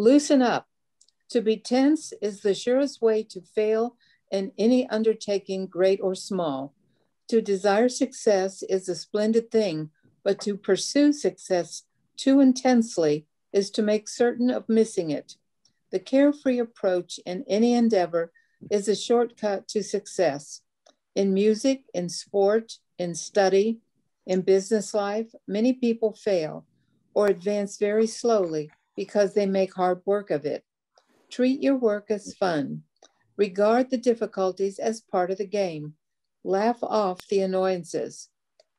Loosen up. To be tense is the surest way to fail in any undertaking, great or small. To desire success is a splendid thing, but to pursue success too intensely is to make certain of missing it. The carefree approach in any endeavor is a shortcut to success. In music, in sport, in study, in business life, many people fail or advance very slowly because they make hard work of it. Treat your work as fun. Regard the difficulties as part of the game. Laugh off the annoyances.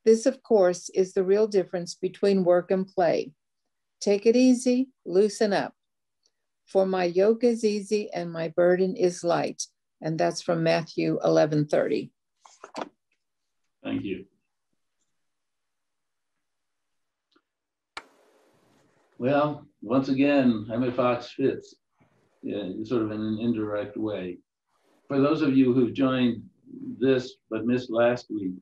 This, of course, is the real difference between work and play. Take it easy, loosen up. For my yoke is easy and my burden is light. And that's from Matthew 11 30. Thank you. Well, once again, Emmet Fox fits yeah, sort of in an indirect way. For those of you who've joined this but missed last week,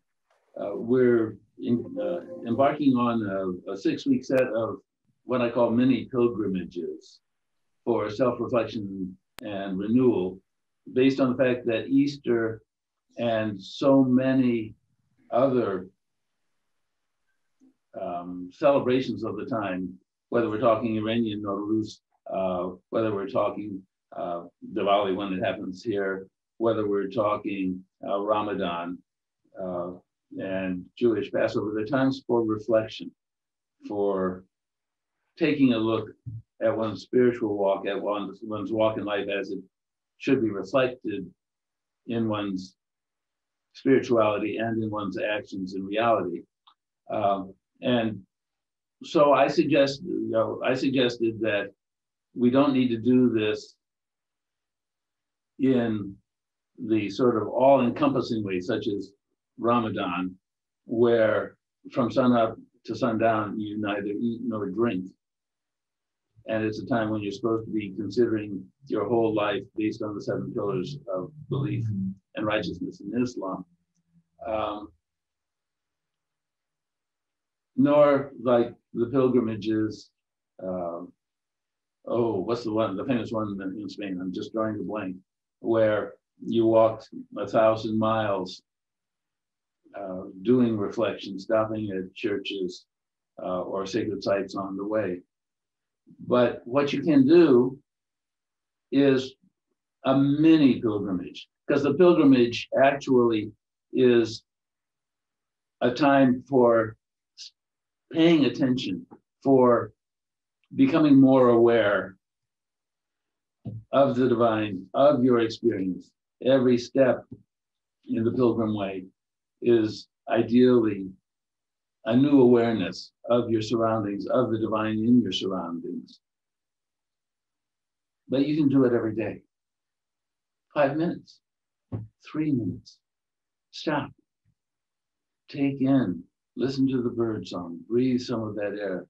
uh, we're in, uh, embarking on a, a six week set of what I call mini pilgrimages for self reflection and renewal, based on the fact that Easter and so many other um, celebrations of the time, whether we're talking Iranian Nowruz, uh, whether we're talking uh, Diwali when it happens here, whether we're talking uh, Ramadan uh, and Jewish Passover, they're times for reflection, for taking a look at one's spiritual walk, at one's, one's walk in life as it should be reflected in one's spirituality and in one's actions in reality. Um, and so I suggest, you know, I suggested that we don't need to do this in the sort of all-encompassing way, such as Ramadan, where from sunup to sundown you neither eat nor drink. And it's a time when you're supposed to be considering your whole life based on the seven pillars of belief and righteousness in Islam. Um, nor like the pilgrimages. Um, oh, what's the one, the famous one in Spain? I'm just drawing the blank, where you walked a thousand miles uh, doing reflection, stopping at churches uh, or sacred sites on the way. But what you can do is a mini pilgrimage, because the pilgrimage actually is a time for paying attention, for becoming more aware of the divine, of your experience. Every step in the pilgrim way is ideally a new awareness of your surroundings, of the divine in your surroundings. But you can do it every day. Five minutes, three minutes. Stop. Take in, listen to the bird song, breathe some of that air.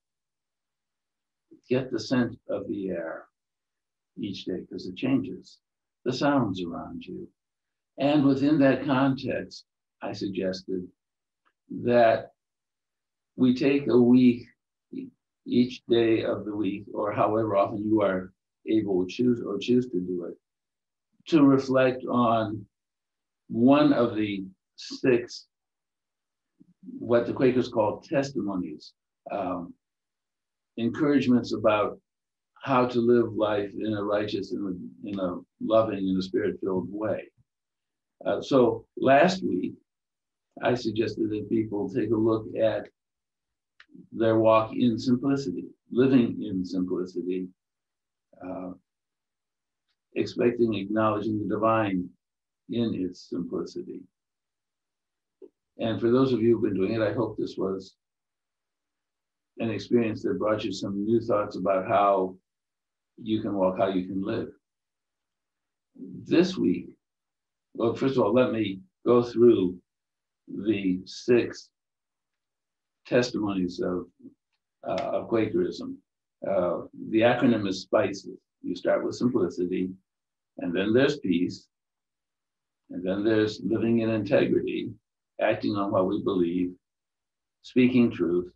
Get the scent of the air each day because it changes. The sounds around you. And within that context, I suggested that we take a week each day of the week, or however often you are able to choose or choose to do it, to reflect on one of the six, what the Quakers call testimonies, um, encouragements about how to live life in a righteous, in a, in a loving, in a spirit-filled way. Uh, so last week, I suggested that people take a look at their walk in simplicity, living in simplicity, uh, expecting, acknowledging the divine in its simplicity. And for those of you who've been doing it, I hope this was an experience that brought you some new thoughts about how you can walk, how you can live. This week, well, first of all, let me go through the six testimonies of, uh, of Quakerism. Uh, the acronym is SPICES. You start with simplicity, and then there's peace, And then there's living in integrity, acting on what we believe, speaking truth,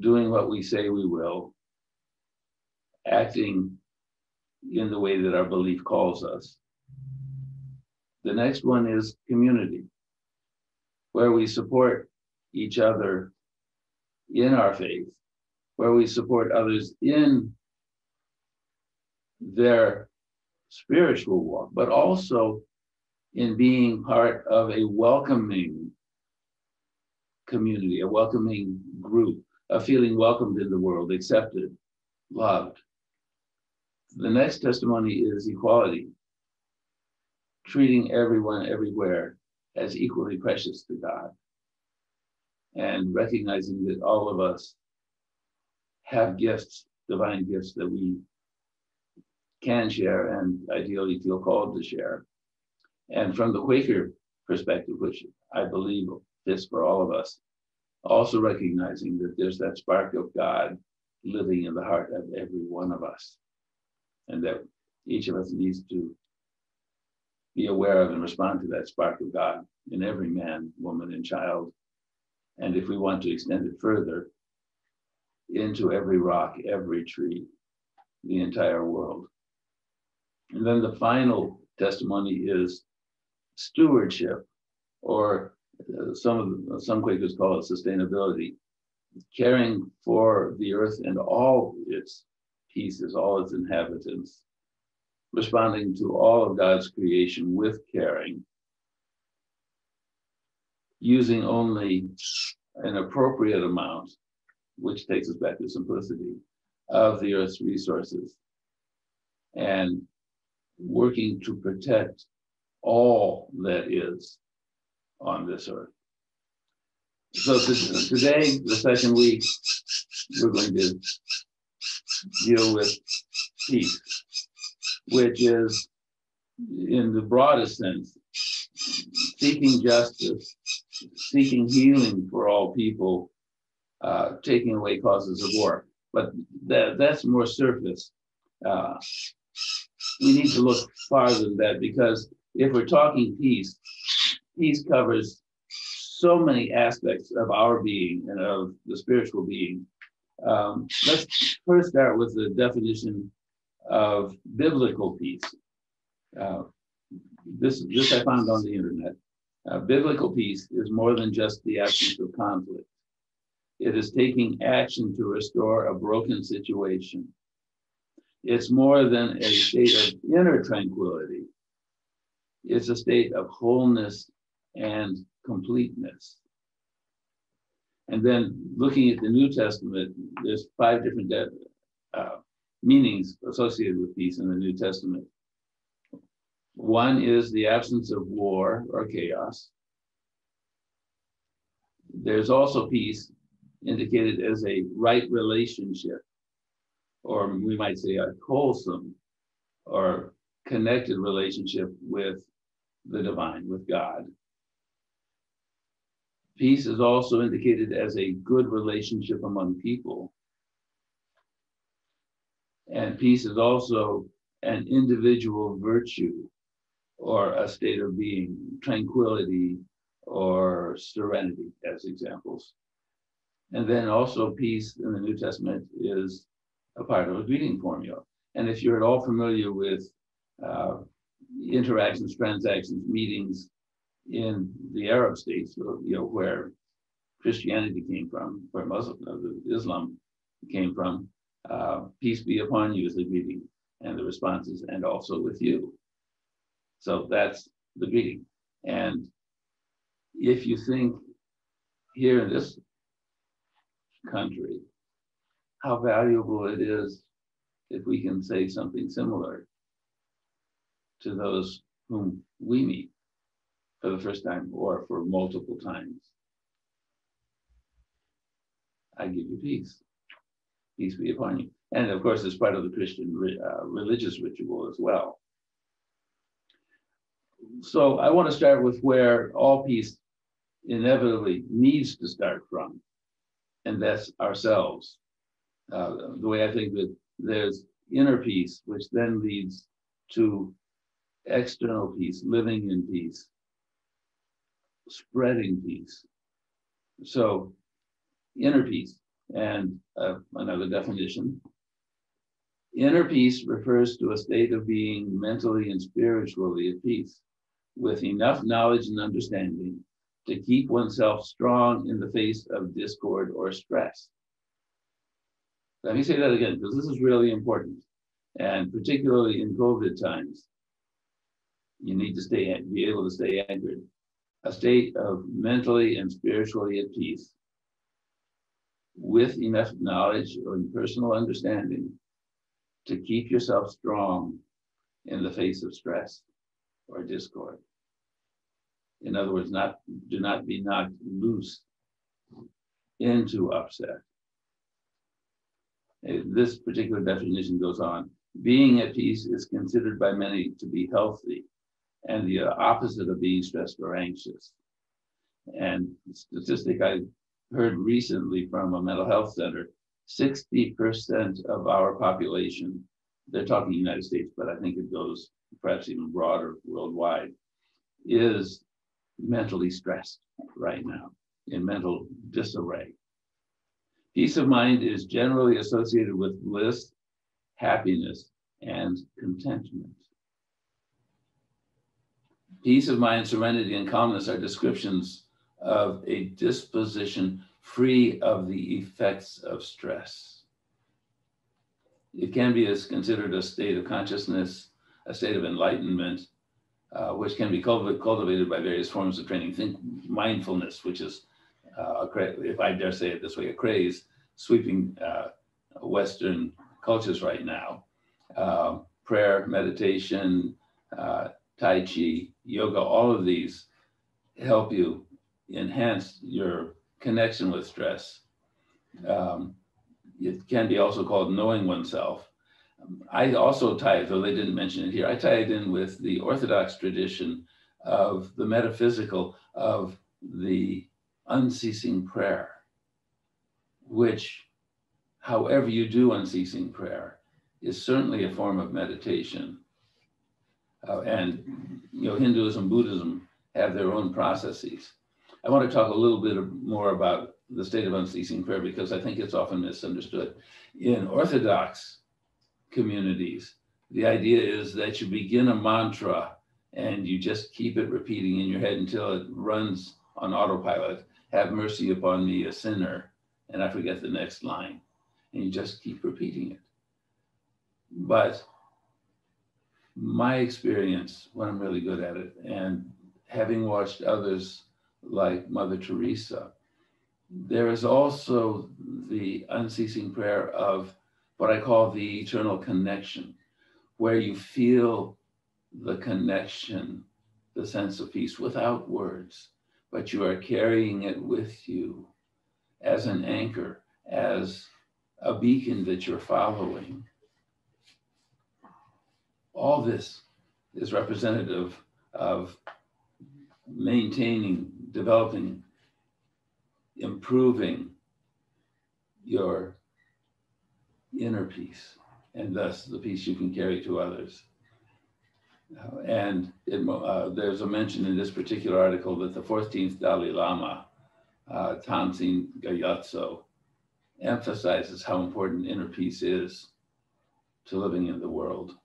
doing what we say we will, acting in the way that our belief calls us. The next one is community, where we support each other in our faith, where we support others in their spiritual walk, but also in being part of a welcoming community, a welcoming group, a feeling welcomed in the world, accepted, loved. The next testimony is equality, treating everyone everywhere as equally precious to God, and recognizing that all of us have gifts, divine gifts that we can share and ideally feel called to share. And from the Quaker perspective, which I believe fits for all of us, also recognizing that there's that spark of God living in the heart of every one of us, and that each of us needs to be aware of and respond to that spark of God in every man, woman, and child. And if we want to extend it further, into every rock, every tree, the entire world. And then the final testimony is stewardship, or uh, some of some Quakers call it sustainability, caring for the earth and all its pieces, all its inhabitants, responding to all of God's creation with caring, using only an appropriate amount, which takes us back to simplicity, of the earth's resources, and working to protect all that is on this earth. So today, the second week, we're going to deal with peace, which is, in the broadest sense, seeking justice, seeking healing for all people, uh, taking away causes of war. But that, that's more surface. Uh, we need to look farther than that because if we're talking peace, peace covers so many aspects of our being and of the spiritual being. Um, let's first start with the definition of biblical peace. Uh, this, this I found on the internet. Uh, biblical peace is more than just the absence of conflict. It is taking action to restore a broken situation. It's more than a state of inner tranquility. It's a state of wholeness and completeness. And then looking at the New Testament, there's five different uh, meanings associated with peace in the New Testament. One is the absence of war or chaos. There's also peace indicated as a right relationship, or we might say a wholesome or connected relationship with the divine, with God. Peace is also indicated as a good relationship among people. And peace is also an individual virtue or a state of being, tranquility or serenity, as examples. And then also, peace in the New Testament is a part of a greeting formula. And if you're at all familiar with uh, interactions, transactions, meetings in the Arab states, you know, where Christianity came from, where Muslim, uh, Islam came from. Uh, peace be upon you is the greeting, and the responses, and also with you. So that's the greeting. And if you think here in this country, how valuable it is if we can say something similar to those whom we meet for the first time or for multiple times. I give you peace. Peace be upon you. And of course, it's part of the Christian uh, religious ritual as well. So I want to start with where all peace inevitably needs to start from, and that's ourselves. Uh, the way I think that there's inner peace, which then leads to external peace, living in peace, spreading peace. So, inner peace, and uh, another definition. Inner peace refers to a state of being mentally and spiritually at peace, with enough knowledge and understanding to keep oneself strong in the face of discord or stress. Let me say that again, because this is really important. And particularly in COVID times, you need to stay be able to stay anchored. A state of mentally and spiritually at peace with enough knowledge or personal understanding to keep yourself strong in the face of stress or discord. In other words, not do not be knocked loose into upset. Uh, this particular definition goes on. Being at peace is considered by many to be healthy and the uh, opposite of being stressed or anxious. And statistic I heard recently from a mental health center 60% of our population, they're talking United States, but I think it goes perhaps even broader worldwide, is mentally stressed right now in mental disarray. Peace of mind is generally associated with bliss, happiness, and contentment. Peace of mind, serenity, and calmness are descriptions of a disposition free of the effects of stress. It can be as considered a state of consciousness, a state of enlightenment, uh, which can be cultivated by various forms of training. Think mindfulness, which is, uh, if I dare say it this way, a craze sweeping uh, Western cultures right now. Uh, prayer, meditation, uh, Tai Chi, yoga, all of these help you enhance your connection with stress. Um, it can be also called knowing oneself. I also tie it, though they didn't mention it here, I tie it in with the Orthodox tradition of the metaphysical, of the unceasing prayer, which, however you do unceasing prayer, is certainly a form of meditation. Uh, and you know, Hinduism, Buddhism have their own processes. I want to talk a little bit more about the state of unceasing prayer because I think it's often misunderstood. In Orthodox communities, the idea is that you begin a mantra and you just keep it repeating in your head until it runs on autopilot. Have mercy upon me, a sinner. And I forget the next line. And you just keep repeating it. But my experience, when I'm really good at it, and having watched others like Mother Teresa, there is also the unceasing prayer of what I call the eternal connection, where you feel the connection, the sense of peace without words, but you are carrying it with you as an anchor, as a beacon that you're following. All this is representative of maintaining, developing, improving your inner peace, and thus the peace you can carry to others. Uh, and it, uh, there's a mention in this particular article that the 14th Dalai Lama, uh, Tenzin Gyatso, emphasizes how important inner peace is to living in the world.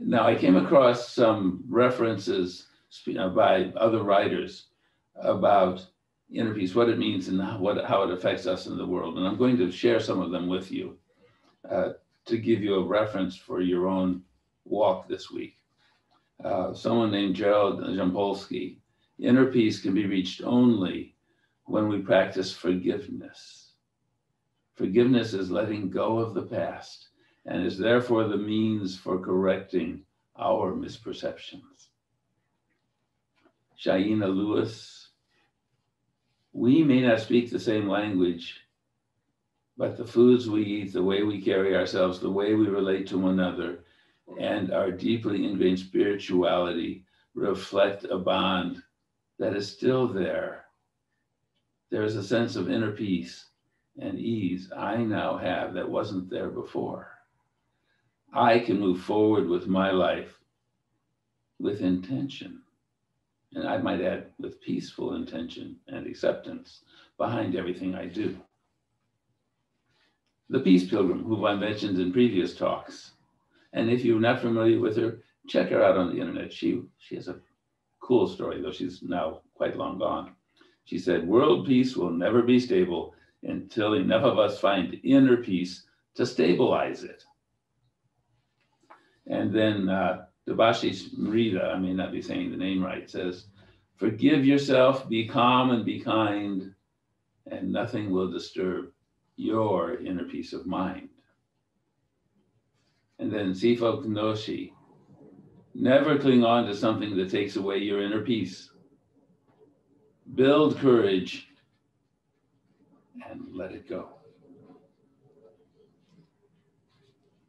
Now, I came across some references uh, by other writers about inner peace, what it means and what, how it affects us in the world. And I'm going to share some of them with you uh, to give you a reference for your own walk this week. Uh, someone named Gerald Jampolsky, inner peace can be reached only when we practice forgiveness. Forgiveness is letting go of the past and is therefore the means for correcting our misperceptions. Shaina Lewis, we may not speak the same language, but the foods we eat, the way we carry ourselves, the way we relate to one another, and our deeply ingrained spirituality reflect a bond that is still there. There is a sense of inner peace and ease I now have that wasn't there before. I can move forward with my life with intention. And I might add with peaceful intention and acceptance behind everything I do. The Peace Pilgrim, who I mentioned in previous talks. And if you're not familiar with her, check her out on the internet. She, she has a cool story, though she's now quite long gone. She said, World peace will never be stable until enough of us find inner peace to stabilize it. And then uh, Debasish Mridha, I may not be saying the name right, says, Forgive yourself, be calm and be kind, and nothing will disturb your inner peace of mind. And then Sifo Kanoshi, never cling on to something that takes away your inner peace. Build courage and let it go.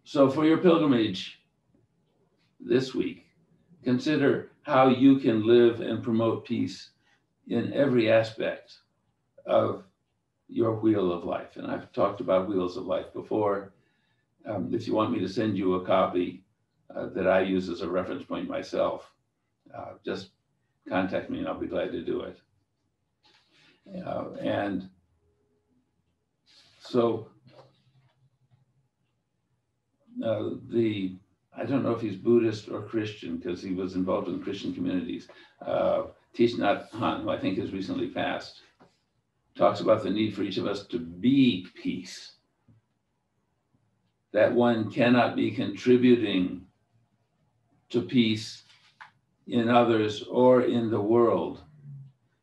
So, for your pilgrimage this week, consider how you can live and promote peace in every aspect of your wheel of life. And I've talked about wheels of life before. Um, if you want me to send you a copy uh, that I use as a reference point myself, uh, just contact me and I'll be glad to do it. Uh, and so uh, the I don't know if he's Buddhist or Christian because he was involved in Christian communities. Uh, Thich Nhat Hanh, who I think has recently passed, talks about the need for each of us to be peace. That one cannot be contributing to peace in others or in the world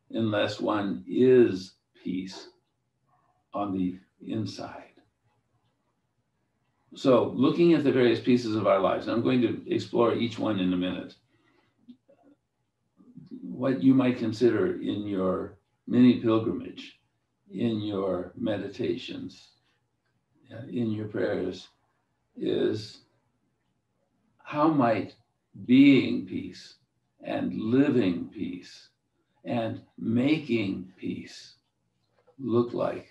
unless one is peace on the inside. So, looking at the various pieces of our lives, I'm going to explore each one in a minute. What you might consider in your mini pilgrimage, in your meditations, in your prayers, is how might being peace and living peace and making peace look like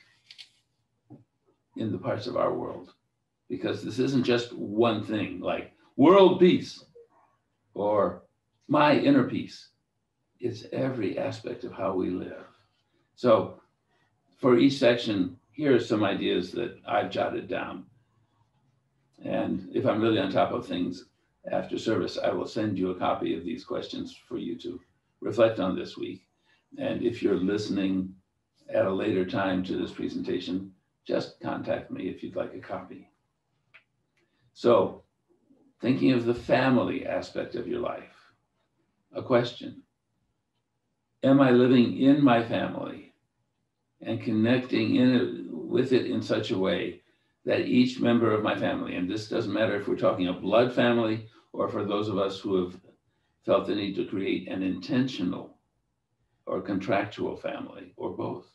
in the parts of our world? Because this isn't just one thing like world peace or my inner peace. It's every aspect of how we live. So, for each section, here are some ideas that I've jotted down. And if I'm really on top of things after service, I will send you a copy of these questions for you to reflect on this week. And if you're listening at a later time to this presentation, just contact me if you'd like a copy. So, thinking of the family aspect of your life, a question. Am I living in my family and connecting in it, with it in such a way that each member of my family, and this doesn't matter if we're talking a blood family or for those of us who have felt the need to create an intentional or contractual family or both,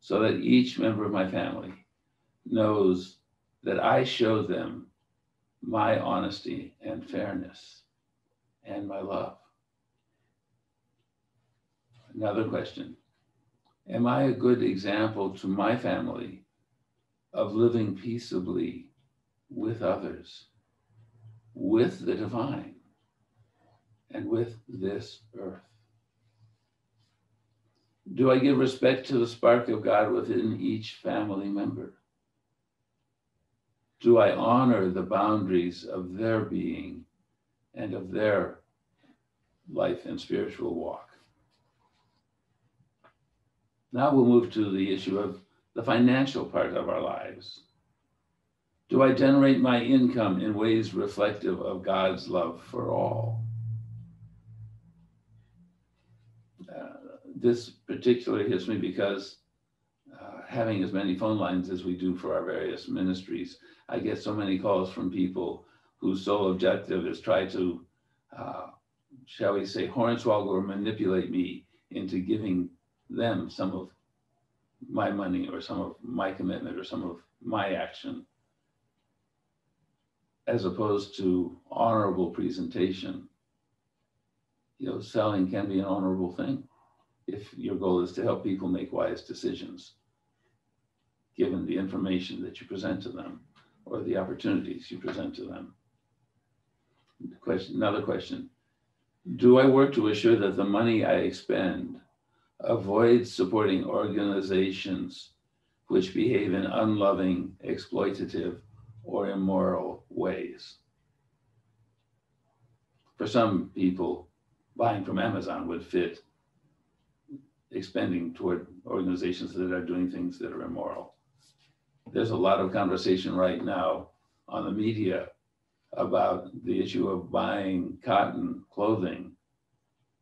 so that each member of my family knows that I show them my honesty and fairness and my love. Another question Am I a good example to my family of living peaceably with others, with the divine, and with this earth? Do I give respect to the spark of God within each family member? Do I honor the boundaries of their being and of their life and spiritual walk? Now we'll move to the issue of the financial part of our lives. Do I generate my income in ways reflective of God's love for all? this particularly hits me because uh, having as many phone lines as we do for our various ministries, I get so many calls from people whose sole objective is try to, uh, shall we say, hornswoggle or manipulate me into giving them some of my money or some of my commitment or some of my action, as opposed to honorable presentation. You know, selling can be an honorable thing if your goal is to help people make wise decisions, given the information that you present to them or the opportunities you present to them. Question, another question Do I work to assure that the money I expend avoids supporting organizations which behave in unloving, exploitative, or immoral ways? For some people, buying from Amazon would fit expending toward organizations that are doing things that are immoral. There's a lot of conversation right now on the media about the issue of buying cotton clothing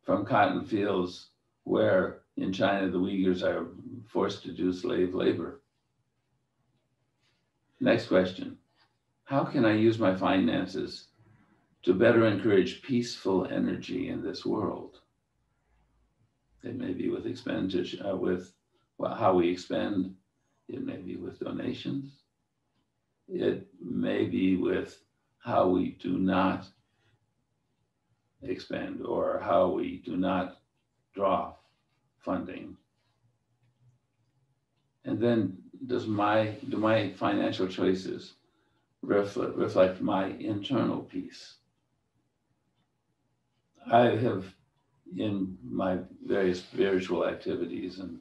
from cotton fields where in China the Uyghurs are forced to do slave labor. Next question. How can I use my finances to better encourage peaceful energy in this world? It may be with expenditure, uh, with well, how we expend. It may be with donations. It may be with how we do not expend or how we do not draw funding. And then does my do my financial choices reflect, reflect my internal peace? I have in my various spiritual activities and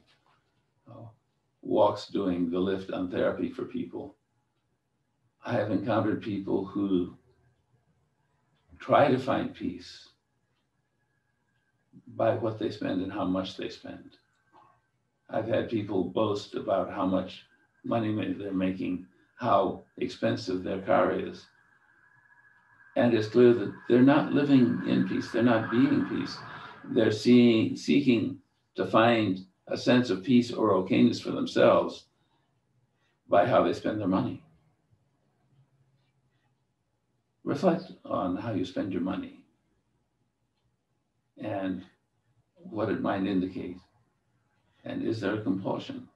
uh, walks doing the lift on therapy for people, I have encountered people who try to find peace by what they spend and how much they spend. I've had people boast about how much money they're making, how expensive their car is. And it's clear that they're not living in peace, they're not being peace they're seeing, seeking to find a sense of peace or okayness for themselves by how they spend their money. Reflect on how you spend your money and what it might indicate. And is there a compulsion?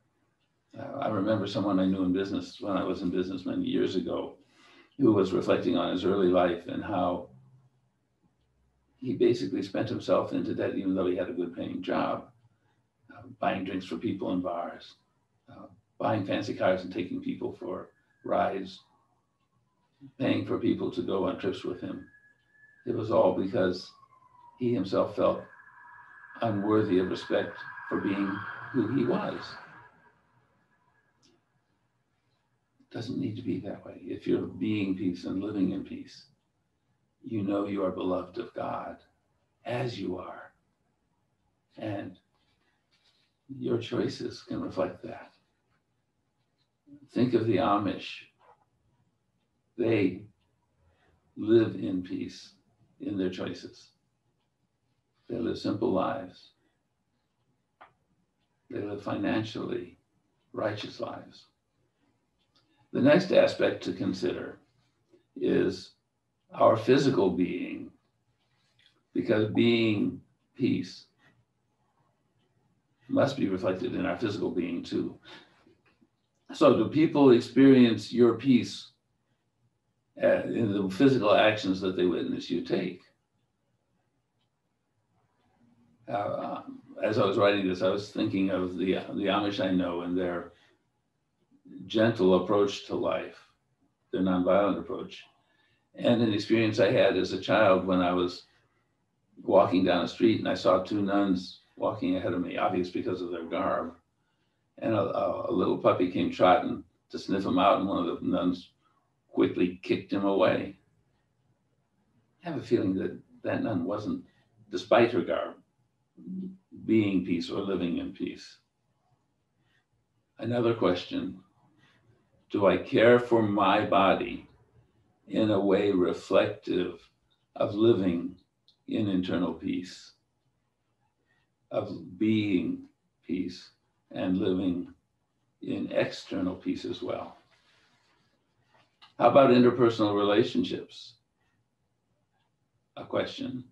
Uh, I remember someone I knew in business when I was in business many years ago who was reflecting on his early life and how he basically spent himself into debt, even though he had a good paying job, buying drinks for people in bars, uh, buying fancy cars and taking people for rides, paying for people to go on trips with him. It was all because he himself felt unworthy of respect for being who he was. It doesn't need to be that way. If you're being peace and living in peace, you know you are beloved of God as you are. And your choices can reflect that. Think of the Amish. They live in peace in their choices. They live simple lives. They live financially righteous lives. The next aspect to consider is our physical being, because being peace must be reflected in our physical being too. So, do people experience your peace uh, in the physical actions that they witness you take? Uh, as I was writing this, I was thinking of the, the Amish I know and their gentle approach to life, their nonviolent approach and an experience I had as a child when I was walking down a street and I saw two nuns walking ahead of me, obvious because of their garb. And a, a, little puppy came trotting to sniff him out, and one of the nuns quickly kicked him away. I have a feeling that that nun wasn't, despite her garb, being peace or living in peace. Another question Do I care for my body in a way reflective of living in internal peace, of being peace and living in external peace as well. How about interpersonal relationships? A question.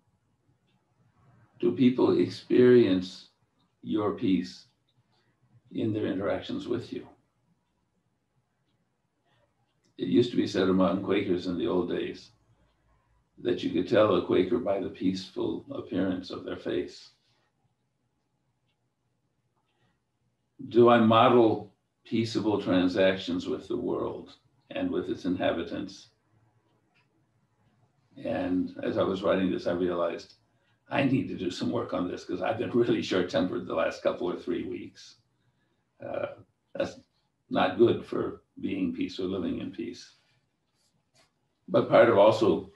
Do people experience your peace in their interactions with you? it used to be said among Quakers in the old days that you could tell a Quaker by the peaceful appearance of their face. Do I model peaceable transactions with the world and with its inhabitants? And as I was writing this, I realized I need to do some work on this because I've been really short tempered the last couple or three weeks. Uh, that's not good for being peace or living in peace. But part of also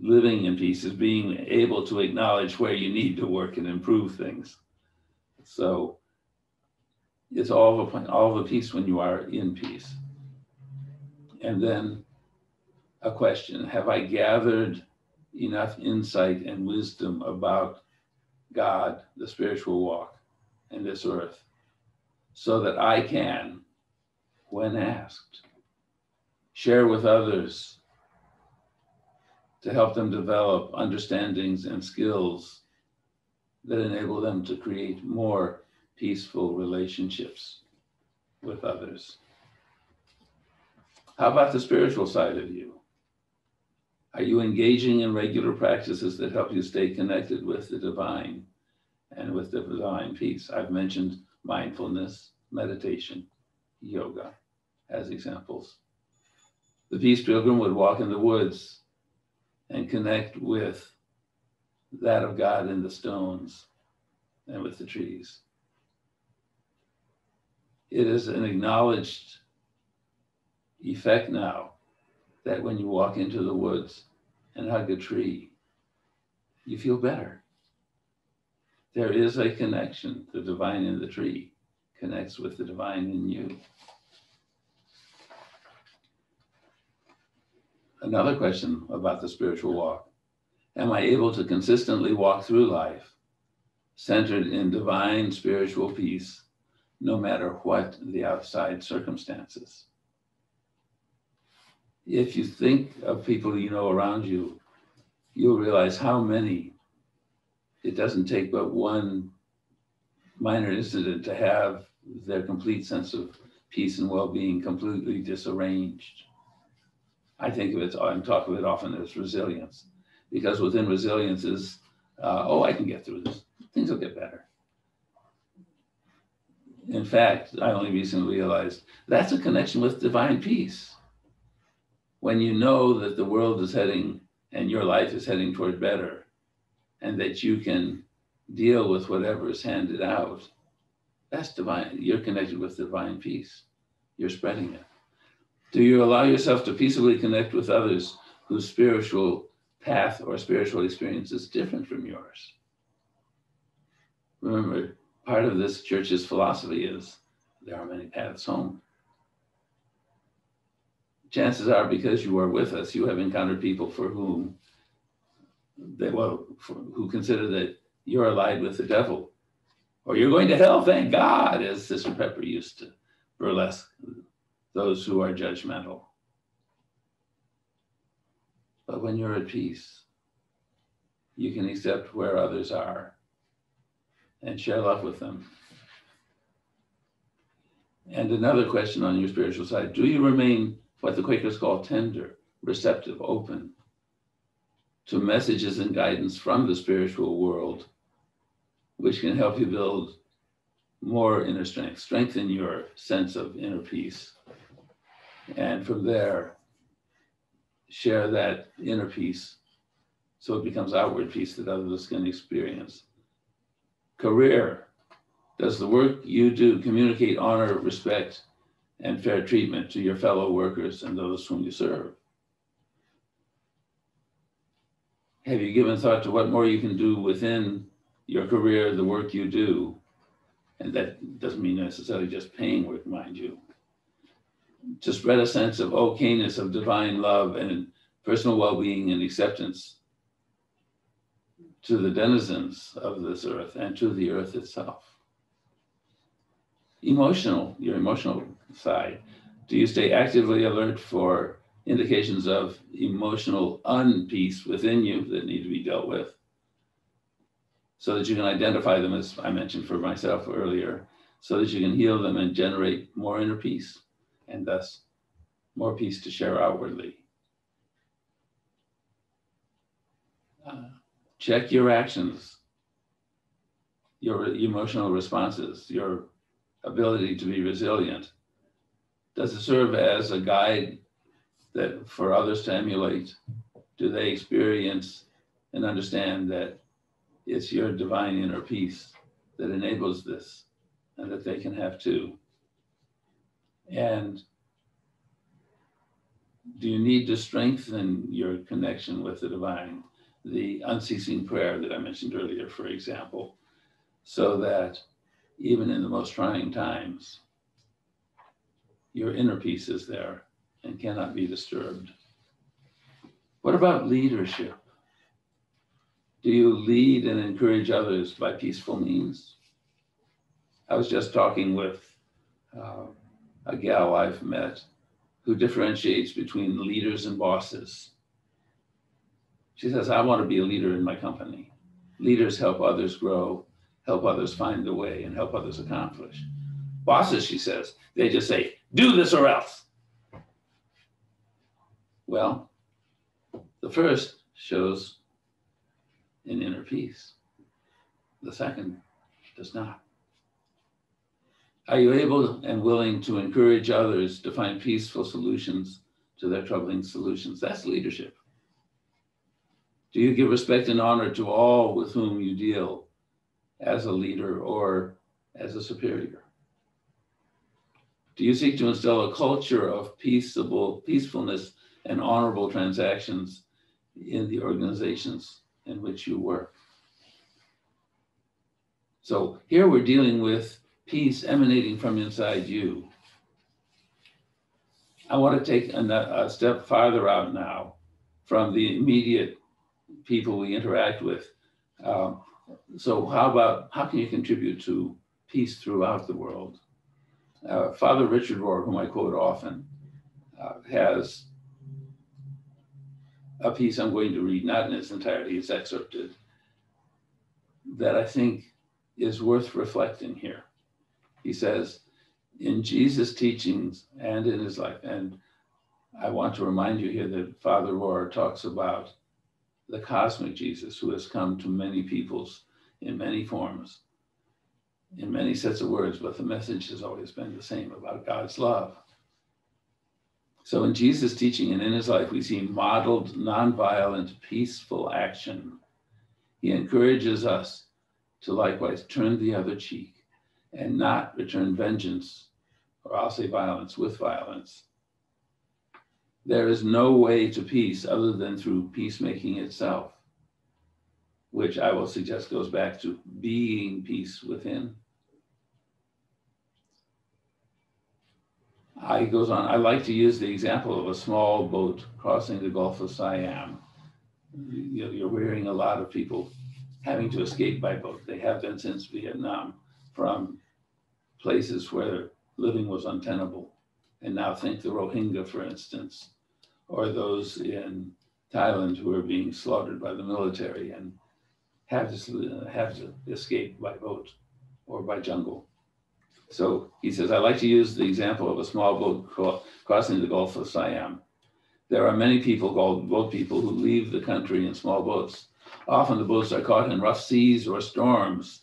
living in peace is being able to acknowledge where you need to work and improve things. So it's all of a, all of a peace when you are in peace. And then a question Have I gathered enough insight and wisdom about God, the spiritual walk, and this earth, so that I can, when asked, share with others to help them develop understandings and skills that enable them to create more peaceful relationships with others. How about the spiritual side of you? Are you engaging in regular practices that help you stay connected with the divine and with the divine peace? I've mentioned mindfulness, meditation, yoga as examples. The peace pilgrim would walk in the woods and connect with that of God in the stones and with the trees. It is an acknowledged effect now that when you walk into the woods and hug a tree, you feel better. There is a connection. The divine in the tree connects with the divine in you. Another question about the spiritual walk Am I able to consistently walk through life centered in divine spiritual peace, no matter what the outside circumstances? If you think of people you know around you, you'll realize how many it doesn't take but one minor incident to have their complete sense of peace and well-being completely disarranged. I think of it, I talk of it often as resilience, because within resilience is, uh, oh, I can get through this. Things will get better. In fact, I only recently realized that's a connection with divine peace. When you know that the world is heading and your life is heading toward better, and that you can deal with whatever is handed out, that's divine. You're connected with divine peace. You're spreading it. Do you allow yourself to peaceably connect with others whose spiritual path or spiritual experience is different from yours? Remember, part of this church's philosophy is there are many paths home. Chances are, because you are with us, you have encountered people for whom they well, for, who consider that you're allied with the devil, or you're going to hell. Thank God, as Sister Pepper used to burlesque those who are judgmental. But when you're at peace, you can accept where others are and share love with them. And another question on your spiritual side do you remain what the Quakers call tender, receptive, open to messages and guidance from the spiritual world, which can help you build more inner strength, strengthen your sense of inner peace. And from there, share that inner peace so it becomes outward peace that others can experience. Career. Does the work you do communicate honor, respect, and fair treatment to your fellow workers and those whom you serve? Have you given thought to what more you can do within your career, the work you do? And that doesn't mean necessarily just paying work, mind you. To spread a sense of okayness, of divine love and personal well being and acceptance to the denizens of this earth and to the earth itself. Emotional, your emotional side. Do you stay actively alert for indications of emotional unpeace within you that need to be dealt with so that you can identify them, as I mentioned for myself earlier, so that you can heal them and generate more inner peace and thus more peace to share outwardly. Uh, check your actions, your emotional responses, your ability to be resilient. Does it serve as a guide that for others to emulate? Do they experience and understand that it's your divine inner peace that enables this and that they can have too. And do you need to strengthen your connection with the divine? The unceasing prayer that I mentioned earlier, for example, so that even in the most trying times, your inner peace is there and cannot be disturbed. What about leadership? Do you lead and encourage others by peaceful means? I was just talking with uh, a gal I've met who differentiates between leaders and bosses. She says, I want to be a leader in my company. Leaders help others grow, help others find the way, and help others accomplish. Bosses, she says, they just say, do this or else. Well, the first shows an inner peace, the second does not. Are you able and willing to encourage others to find peaceful solutions to their troubling solutions? That's leadership. Do you give respect and honor to all with whom you deal as a leader or as a superior? Do you seek to instill a culture of peaceable, peacefulness and honorable transactions in the organizations in which you work? So here we're dealing with peace emanating from inside you. I want to take a, a step farther out now from the immediate people we interact with. Um, so how about, how can you contribute to peace throughout the world? Uh, Father Richard Rohr, whom I quote often, uh, has a piece I'm going to read, not in its entirety, it's excerpted, that I think is worth reflecting here he says, in Jesus' teachings and in his life, and I want to remind you here that Father Rohr talks about the cosmic Jesus who has come to many peoples in many forms, in many sets of words, but the message has always been the same about God's love. So in Jesus' teaching and in his life, we see modeled nonviolent, peaceful action. He encourages us to likewise turn the other cheek and not return vengeance, or I'll say violence with violence. There is no way to peace other than through peacemaking itself, which I will suggest goes back to being peace within. I goes on, I like to use the example of a small boat crossing the Gulf of Siam. You're hearing a lot of people having to escape by boat. They have been since Vietnam from places where living was untenable. And now think the Rohingya, for instance, or those in Thailand who are being slaughtered by the military and have to, have to escape by boat or by jungle. So he says, I like to use the example of a small boat crossing the Gulf of Siam. There are many people called boat people who leave the country in small boats. Often the boats are caught in rough seas or storms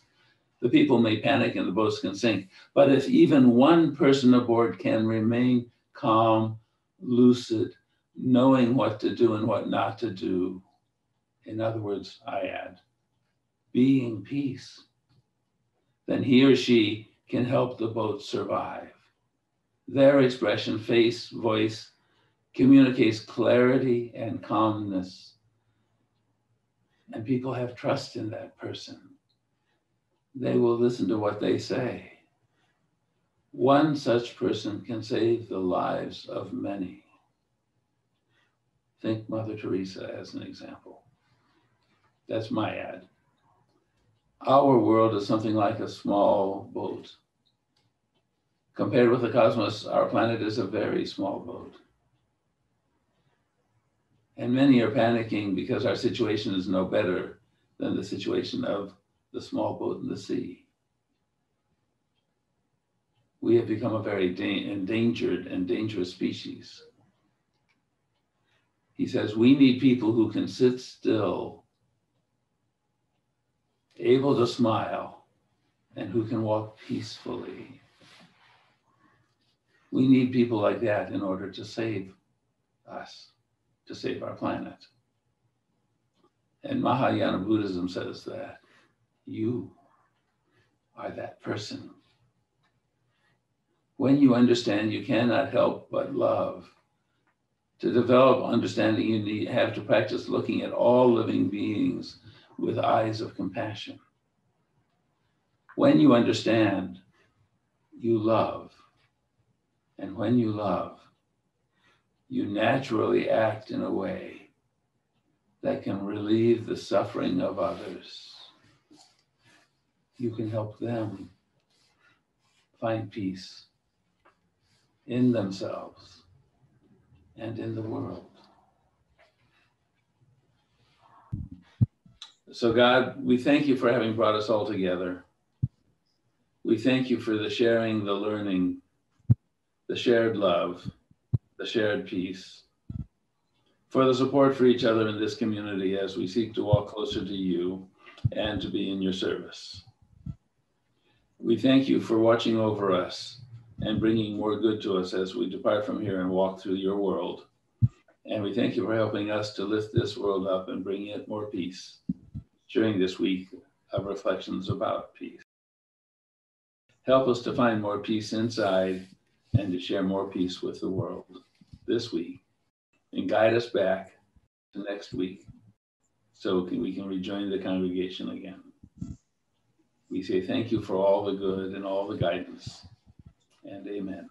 the people may panic and the boats can sink. But if even one person aboard can remain calm, lucid, knowing what to do and what not to do, in other words, I add, being peace, then he or she can help the boat survive. Their expression, face, voice, communicates clarity and calmness. And people have trust in that person they will listen to what they say. One such person can save the lives of many. Think Mother Teresa as an example. That's my ad. Our world is something like a small boat. Compared with the cosmos, our planet is a very small boat. And many are panicking because our situation is no better than the situation of the small boat in the sea. We have become a very da- endangered and dangerous species. He says we need people who can sit still, able to smile, and who can walk peacefully. We need people like that in order to save us, to save our planet. And Mahayana Buddhism says that You are that person. When you understand, you cannot help but love. To develop understanding, you need have to practice looking at all living beings with eyes of compassion. When you understand, you love. And when you love, you naturally act in a way that can relieve the suffering of others. You can help them find peace in themselves and in the world. So, God, we thank you for having brought us all together. We thank you for the sharing, the learning, the shared love, the shared peace, for the support for each other in this community as we seek to walk closer to you and to be in your service. We thank you for watching over us and bringing more good to us as we depart from here and walk through your world. And we thank you for helping us to lift this world up and bring it more peace during this week of reflections about peace. Help us to find more peace inside and to share more peace with the world this week and guide us back to next week so we can rejoin the congregation again. We say thank you for all the good and all the guidance and amen.